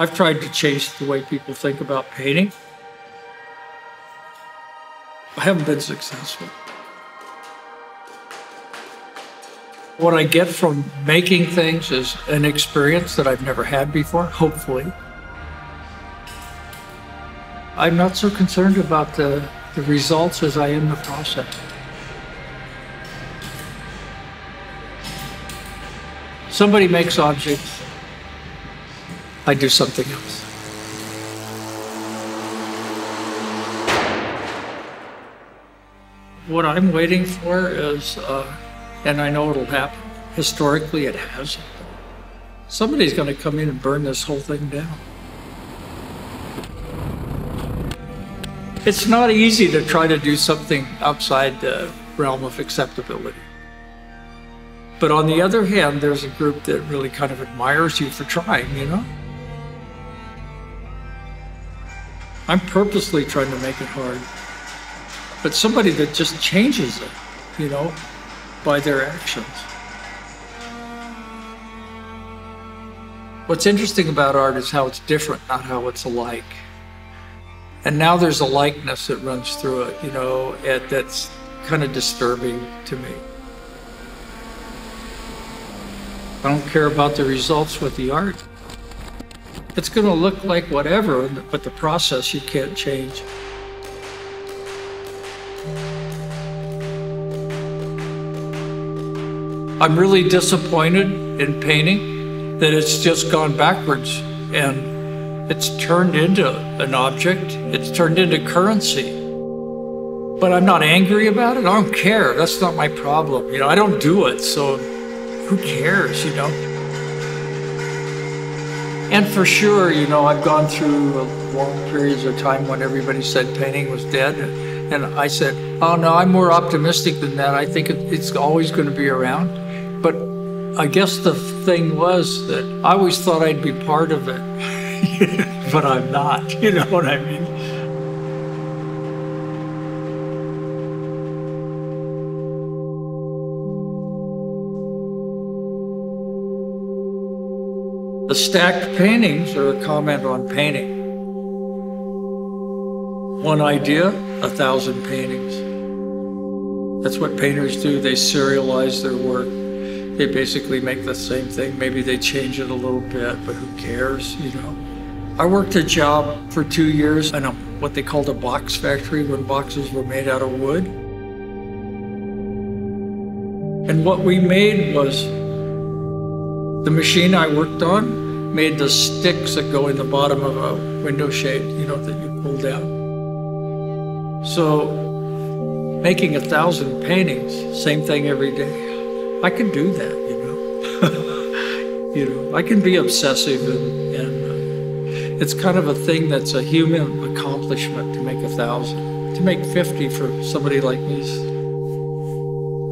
I've tried to chase the way people think about painting. I haven't been successful. What I get from making things is an experience that I've never had before, hopefully. I'm not so concerned about the, the results as I am the process. Somebody makes objects, I do something else. What I'm waiting for is, uh, and I know it'll happen, historically it hasn't. Somebody's going to come in and burn this whole thing down. It's not easy to try to do something outside the realm of acceptability. But on the other hand, there's a group that really kind of admires you for trying, you know? I'm purposely trying to make it hard. But somebody that just changes it, you know, by their actions. What's interesting about art is how it's different, not how it's alike. And now there's a likeness that runs through it, you know, it, that's kind of disturbing to me. I don't care about the results with the art. It's going to look like whatever, but the process you can't change. I'm really disappointed in painting that it's just gone backwards and it's turned into an object, it's turned into currency. But I'm not angry about it. I don't care. That's not my problem. You know, I don't do it, so who cares, you know? And for sure, you know, I've gone through long periods of time when everybody said painting was dead. And I said, oh no, I'm more optimistic than that. I think it's always going to be around. But I guess the thing was that I always thought I'd be part of it, but I'm not. You know what I mean? The stacked paintings are a comment on painting. One idea, a thousand paintings. That's what painters do. They serialize their work they basically make the same thing. Maybe they change it a little bit, but who cares, you know? I worked a job for two years in a, what they called a box factory when boxes were made out of wood. And what we made was the machine I worked on made the sticks that go in the bottom of a window shade, you know, that you pull down. So making a thousand paintings, same thing every day. I can do that, you know. you know, I can be obsessive, and, and uh, it's kind of a thing that's a human accomplishment to make a thousand. To make fifty for somebody like me is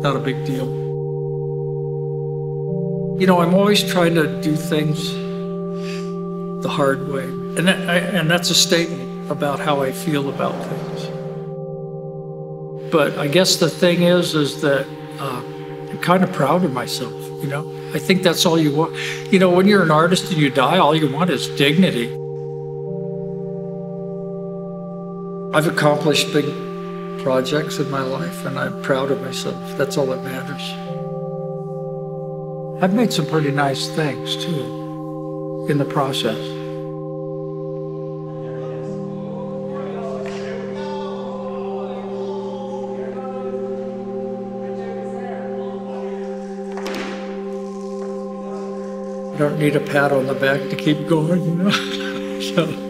not a big deal. You know, I'm always trying to do things the hard way, and that, I, and that's a statement about how I feel about things. But I guess the thing is, is that. Uh, I'm kind of proud of myself, you know. I think that's all you want. You know, when you're an artist and you die, all you want is dignity. I've accomplished big projects in my life and I'm proud of myself. That's all that matters. I've made some pretty nice things too in the process. don't need a pat on the back to keep going, you know. so.